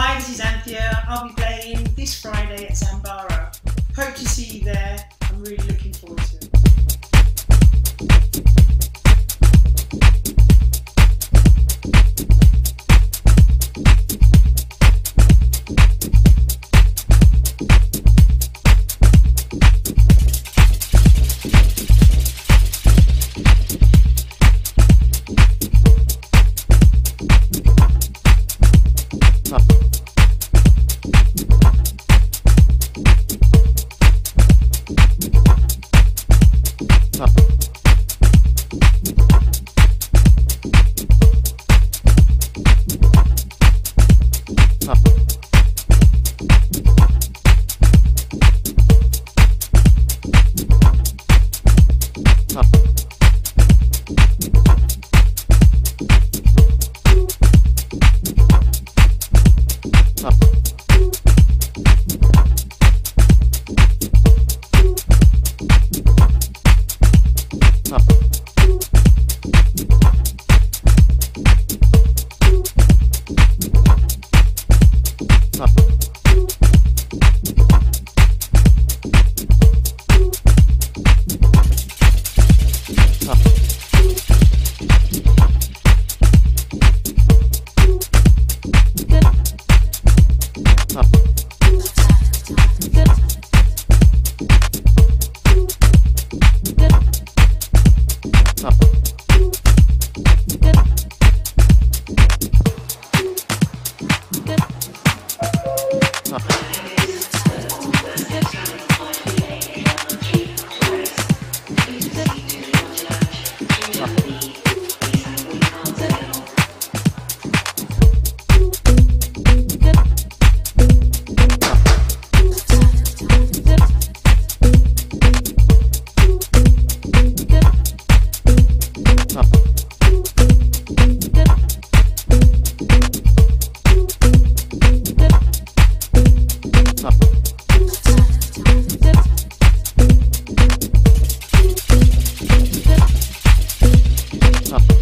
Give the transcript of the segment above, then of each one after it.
Hi, this is Anthea. I'll be playing this Friday at Zambara. Hope to see you there. I'm really Up. up. Huh.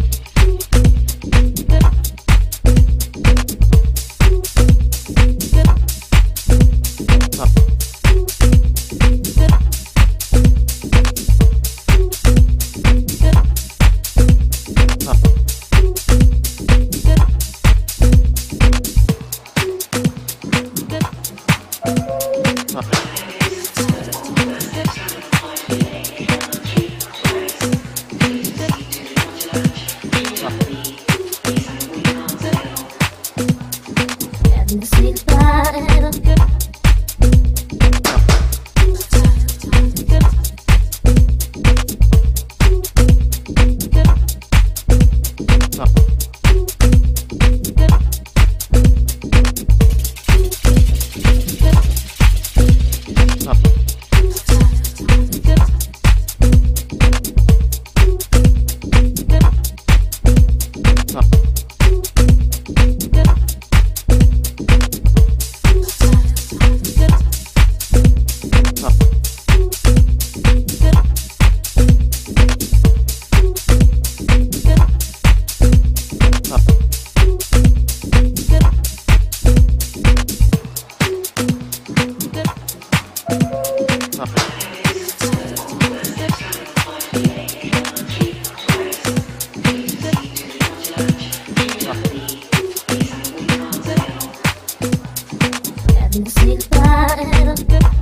can see the fire.